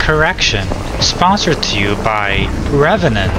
Correction. Sponsored to you by Revenant.